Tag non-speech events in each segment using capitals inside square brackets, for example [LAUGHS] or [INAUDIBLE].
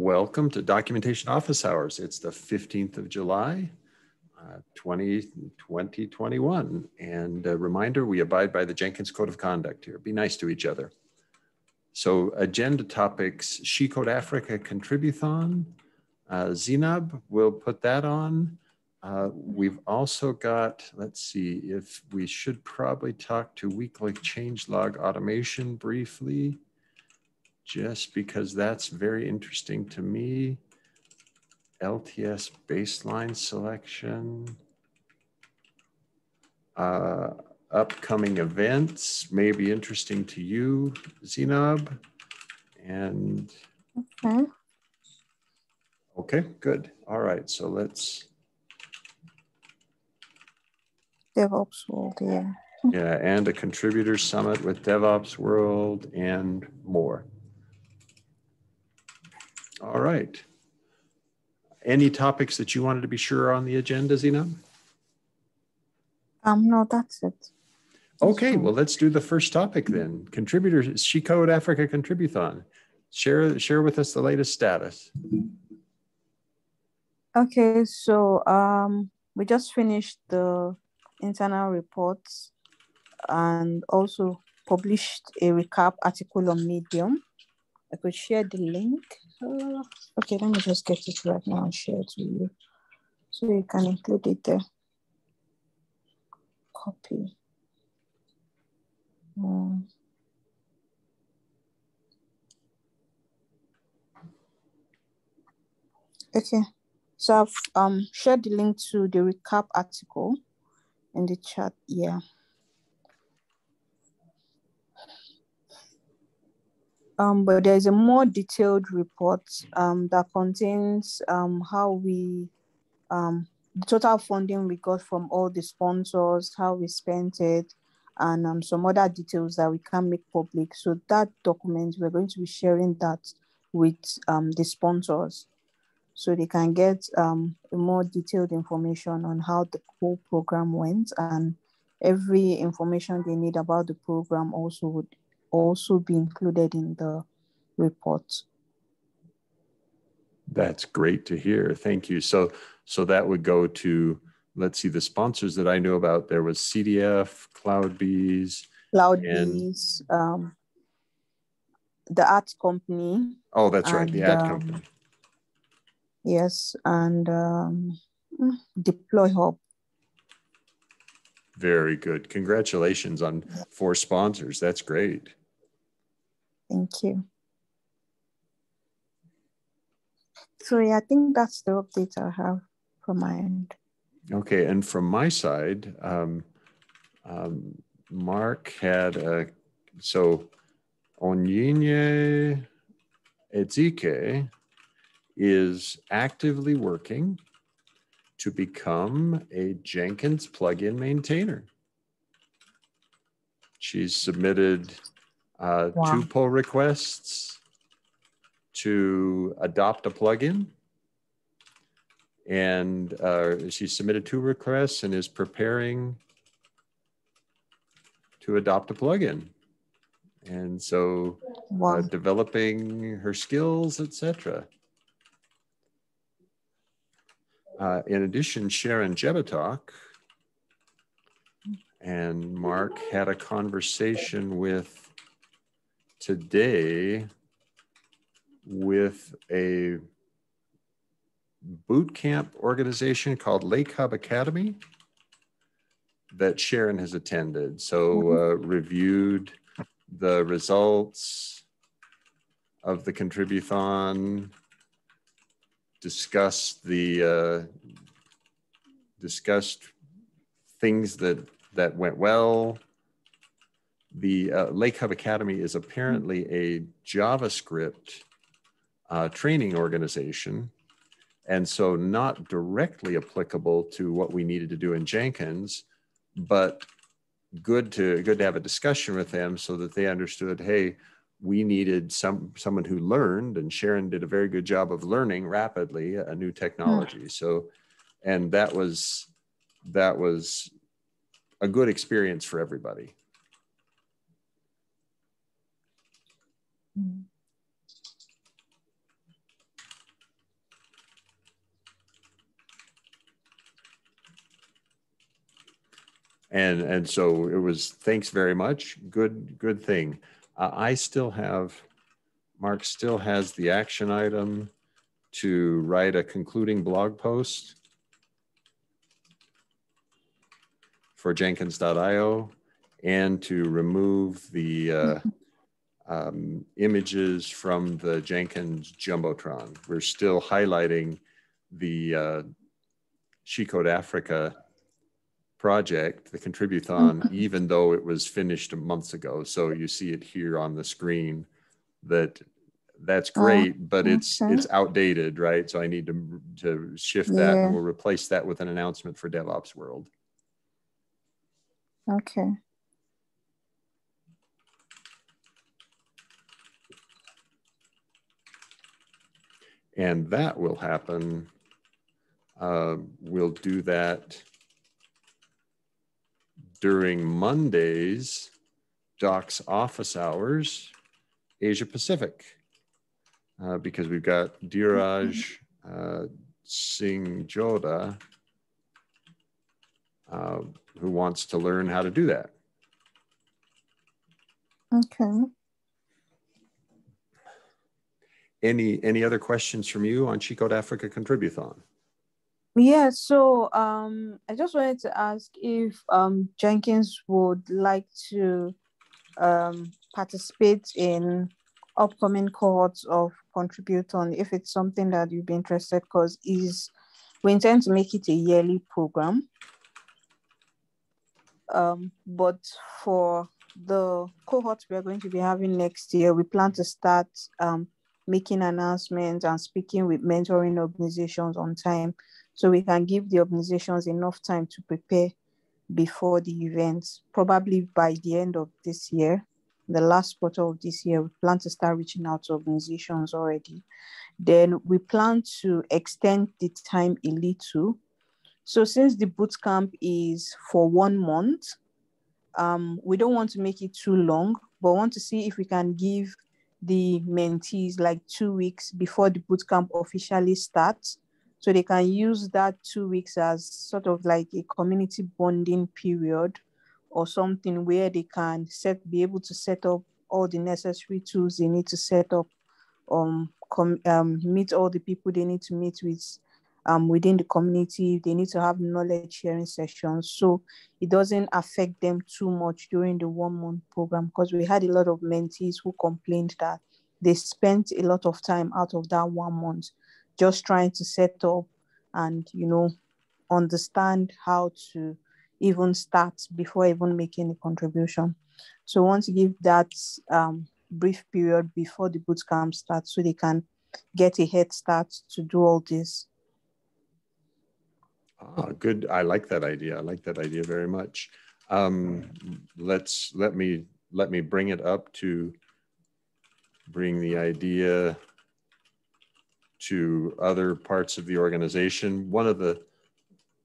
Welcome to Documentation Office Hours. It's the 15th of July, uh, 20, 2021. And a reminder, we abide by the Jenkins Code of Conduct here. Be nice to each other. So agenda topics, She Code Africa Contributhon. Uh, Zainab will put that on. Uh, we've also got, let's see, if we should probably talk to weekly changelog automation briefly, just because that's very interesting to me. LTS baseline selection. Uh, upcoming events may be interesting to you, Zainab. And okay. Okay, good. All right, so let's DevOps World, yeah. Yeah, and a contributor summit with DevOps World and more. All right. Any topics that you wanted to be sure on the agenda, Zina? Um, no, that's it. Okay, well, let's do the first topic then. Contributors, She Code Africa Contributhon. Share, share with us the latest status. Okay, so um, we just finished the internal reports and also published a recap article on Medium. I could share the link. Uh, okay, let me just get it right now and share it to you. So you can include it there. Copy. Um, okay, so I've um, shared the link to the recap article in the chat. Yeah. Um, but there's a more detailed report um, that contains um, how we, um, the total funding we got from all the sponsors, how we spent it, and um, some other details that we can make public. So that document, we're going to be sharing that with um, the sponsors so they can get more detailed information on how the whole program went and every information they need about the program also would also be included in the report. That's great to hear. Thank you. So, so that would go to, let's see, the sponsors that I knew about. There was CDF, CloudBees, CloudBees, um, the art company. Oh, that's right, the art um, company. Yes, and um, DeployHub. Very good. Congratulations on four sponsors. That's great. Thank you. So yeah, I think that's the update I have from my end. Okay, and from my side, um, um, Mark had a so Onyinye Ezike is actively working to become a Jenkins plugin maintainer. She's submitted uh, wow. two pull requests to adopt a plugin. And uh, she submitted two requests and is preparing to adopt a plugin. And so uh, wow. uh, developing her skills, etc. Uh, in addition, Sharon Jebitok and Mark had a conversation with today with a boot camp organization called Lake Hub Academy that Sharon has attended. So uh, reviewed the results of the Contributhon, discussed the uh, discussed things that that went well. The uh, Lake Hub Academy is apparently a JavaScript uh, training organization, and so not directly applicable to what we needed to do in Jenkins, but good to good to have a discussion with them so that they understood, hey, we needed some someone who learned and sharon did a very good job of learning rapidly a new hmm. technology mm. so and that was that was a good experience for everybody mm. and and so it was thanks very much good good thing uh, i still have mark still has the action item to write a concluding blog post for jenkins.io and to remove the uh, um, images from the jenkins jumbotron. We're still highlighting the uh, she code africa project, the Contributhon, mm-hmm. even though it was finished months ago. So you see it here on the screen that that's oh, great, oh, but it's okay. it's outdated, right? So I need to to shift that yeah. and we'll replace that with an announcement for DevOps World. Okay. And that will happen. Uh, we'll do that during Mondays, Doc's office hours, Asia Pacific, uh, because we've got Dheeraj uh, Singh Jodha, uh, who wants to learn how to do that. Okay. Any any other questions from you on Code Africa Contributhon? Yeah, so um, I just wanted to ask if um, Jenkins would like to um, participate in upcoming cohorts of Contributhon, if it's something that you'd be interested, because is we intend to make it a yearly program. Um, but for the cohorts we are going to be having next year, we plan to start um, making announcements and speaking with mentoring organizations on time so we can give the organizations enough time to prepare before the event. Probably by the end of this year, the last quarter of this year, we plan to start reaching out to organizations already. Then we plan to extend the time a little. So since the boot camp is for one month, um, we don't want to make it too long, but want to see if we can give the mentees like two weeks before the bootcamp officially starts. So they can use that two weeks as sort of like a community bonding period or something where they can set be able to set up all the necessary tools they need to set up um, com, um meet all the people they need to meet with um, within the community they need to have knowledge sharing sessions. So it doesn't affect them too much during the one month program because we had a lot of mentees who complained that they spent a lot of time out of that one month just trying to set up and you know understand how to even start before even making a contribution. So once you give that um, brief period before the bootcamp starts so they can get a head start to do all this ah good. I like that idea. I like that idea very much. Um, let's let me let me bring it up to bring the idea to other parts of the organization. One of the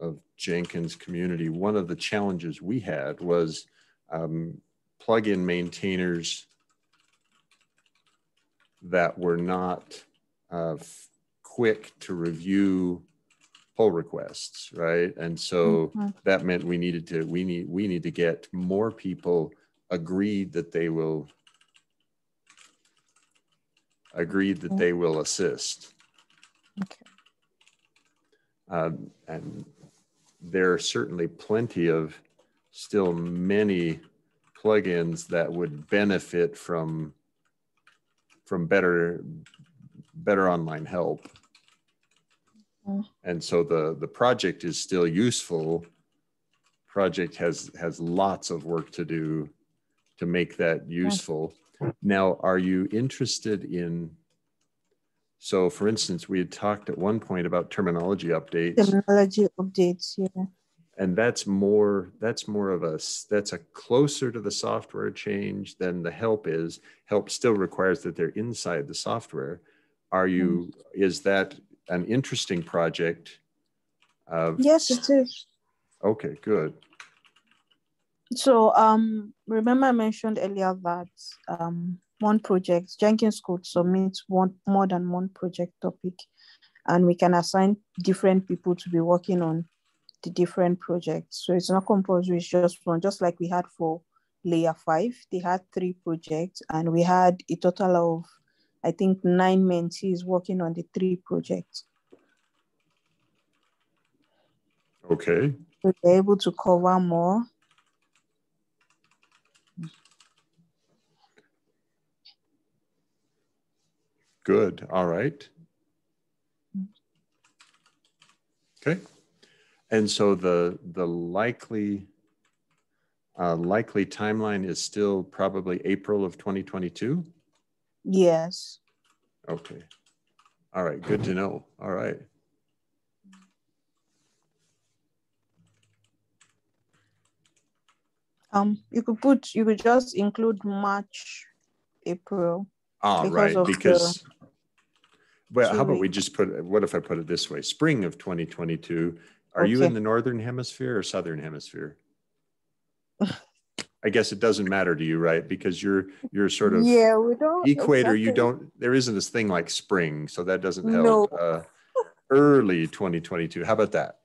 of Jenkins community, one of the challenges we had was um, plugin maintainers that were not uh, quick to review pull requests, right? And so mm-hmm. that meant we needed to we need we need to get more people agreed that they will agreed that they will assist. Okay. Um, and there are certainly plenty of still many plugins that would benefit from from better better online help. And so the the project is still useful. Project has has lots of work to do to make that useful. Now, are you interested in so, for instance, we had talked at one point about terminology updates. Terminology updates, yeah. And that's more that's more of a that's a closer to the software change than the help is. Help still requires that they're inside the software. Are you? Mm. Is that an interesting project? yes, it is. Okay, good. So, um, remember I mentioned earlier that um, one project. Jenkins could submit one more than one project topic, and we can assign different people to be working on the different projects. So it's not compulsory, it's just one, just like we had for layer five, they had three projects and we had a total of, I think, nine mentees working on the three projects. Okay. So they're able to cover more. Good. All right. Okay. And so the the likely uh, likely timeline is still probably April of 2022. Yes. Okay. All right. Good to know. All right. Um, you could put you could just include March, April. Ah, right. Because well, how about we just put, what if I put it this way? Spring of 2022. Are okay. you in the Northern hemisphere or Southern hemisphere? [LAUGHS] I guess it doesn't matter to you, right? Because you're, you're sort of yeah, we don't equator. Exactly. You don't, there isn't this thing like spring. So that doesn't help. No. Uh, early 2022. How about that?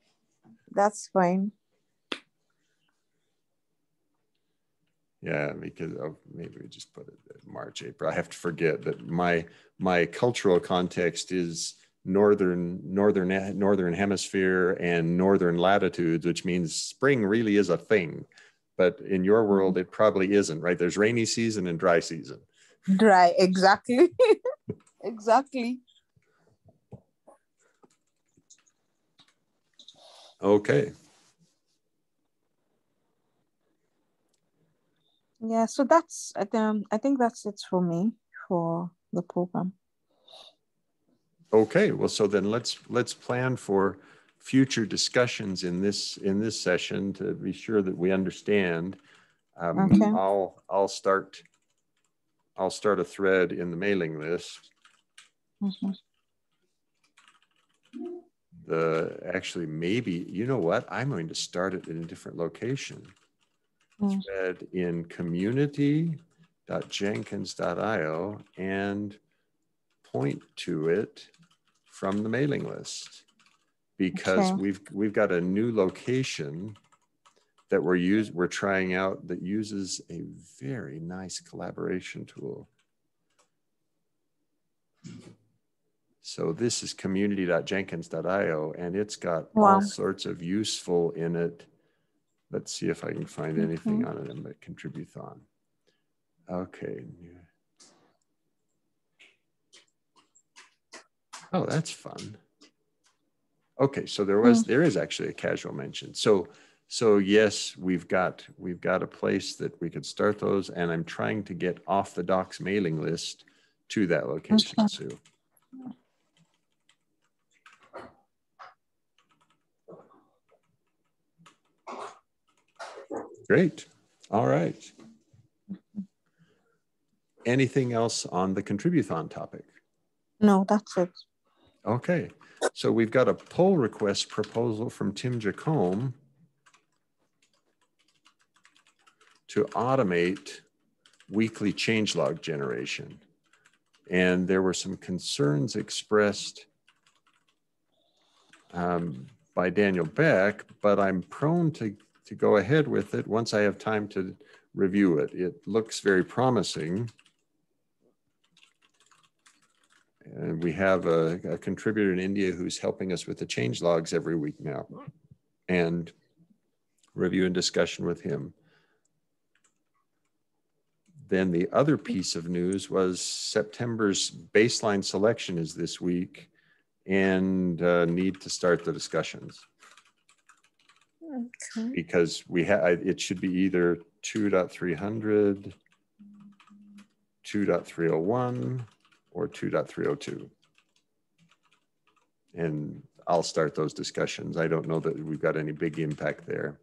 That's fine. Yeah, because oh, maybe we just put it March, April. I have to forget that my my cultural context is northern northern northern hemisphere and northern latitudes, which means spring really is a thing. But in your world, it probably isn't, right? There's rainy season and dry season. Dry, exactly. [LAUGHS] exactly. Okay. Yeah, so that's um, I think that's it for me for the program. Okay, well, so then let's let's plan for future discussions in this in this session to be sure that we understand. Um, okay. I'll I'll start I'll start a thread in the mailing list. Mm-hmm. The actually maybe you know what I'm going to start it in a different location mm. thread in community.jenkins.io and point to it from the mailing list because okay. we've we've got a new location that we're use we're trying out that uses a very nice collaboration tool. So this is community.jenkins.io and it's got wow. all sorts of useful in it Let's see if I can find anything mm -hmm. on it in the contributhon. Okay. Oh, that's fun. Okay, so there was mm. there is actually a casual mention. So so yes, we've got we've got a place that we could start those, and I'm trying to get off the docs mailing list to that location okay. too. Great. All right. Anything else on the Contributhon topic? No, that's it. Okay. So we've got a pull request proposal from Tim Jacomb to automate weekly changelog generation. And there were some concerns expressed um, by Daniel Beck, but I'm prone to to go ahead with it once I have time to review it. It looks very promising. And we have a, a contributor in India who's helping us with the change logs every week now and review and discussion with him. Then the other piece of news was September's baseline selection is this week and uh, need to start the discussions. Okay. Because we have, it should be either 2.300, 2.301, or 2.302. And I'll start those discussions. I don't know that we've got any big impact there.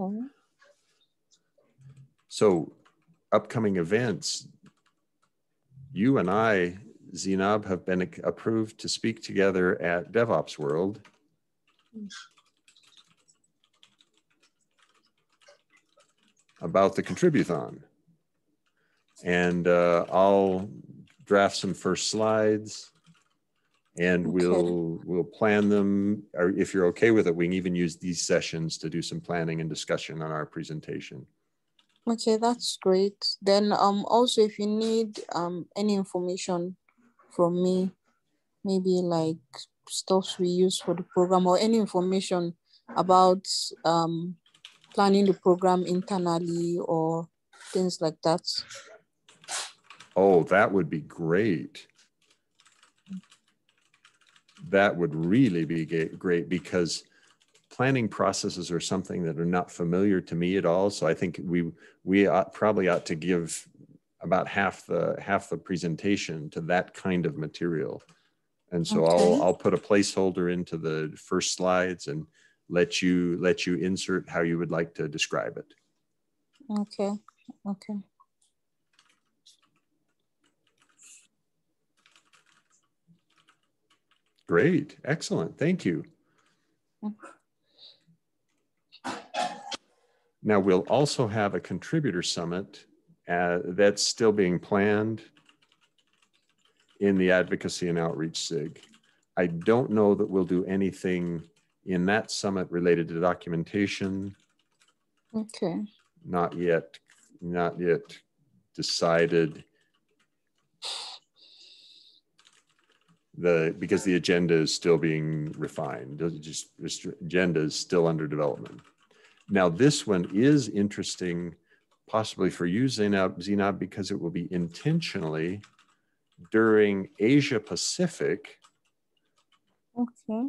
Okay. So upcoming events, you and I, Zainab, have been approved to speak together at DevOps World. about the Contributhon. And uh, I'll draft some first slides and we'll we'll plan them. Or if you're okay with it, we can even use these sessions to do some planning and discussion on our presentation. Okay, that's great. Then um also if you need um any information from me, maybe like stuffs we use for the program or any information about um planning the program internally or things like that. Oh, that would be great. That would really be great because planning processes are something that are not familiar to me at all. So I think we we ought, probably ought to give about half the half the presentation to that kind of material. And so Okay. I'll I'll put a placeholder into the first slides and let you let you insert how you would like to describe it. Okay, okay. Great, excellent, thank you. Now we'll also have a contributor summit uh, that's still being planned in the advocacy and outreach SIG. I don't know that we'll do anything in that summit related to documentation, Okay. not yet, not yet decided. The, because the agenda is still being refined, just, agenda is still under development. Now, this one is interesting, possibly for you, Zainab, Zainab, because it will be intentionally during Asia Pacific Okay.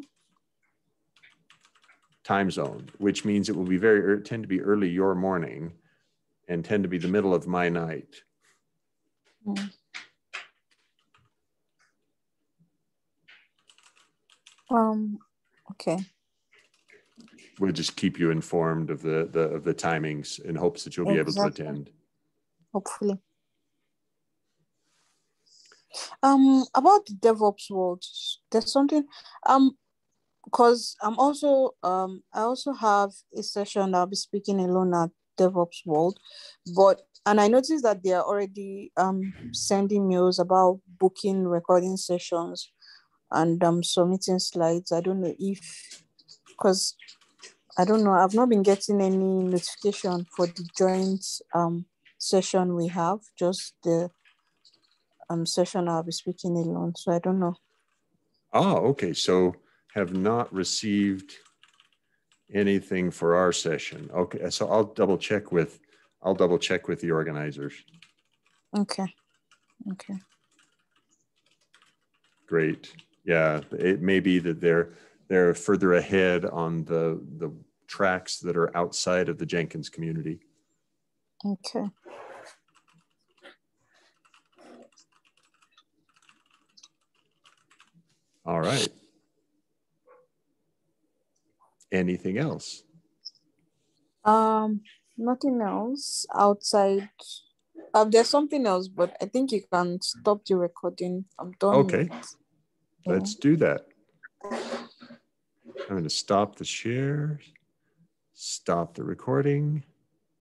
time zone, which means it will be very, ear- tend to be early your morning and tend to be the middle of my night. Mm. Um, okay. We'll just keep you informed of the, the, of the timings in hopes that you'll be able to attend. hopefully. Um, about the DevOps world, there's something um because I'm also um I also have a session I'll be speaking alone at DevOps World, but and I noticed that they are already um sending mails about booking recording sessions and um submitting slides. I don't know if because I don't know, I've not been getting any notification for the joint um session we have, just the um session I'll be speaking alone. So I don't know. Oh, okay. So have not received anything for our session. Okay, so I'll double check with, I'll double check with the organizers. Okay. Okay. Great. Yeah, it may be that they're, they're further ahead on the, the tracks that are outside of the Jenkins community. Okay. All right. Anything else? Um, nothing else outside. Um, there's something else, but I think you can stop the recording. I'm done. Okay. Let's do that. I'm going to stop the share, stop the recording.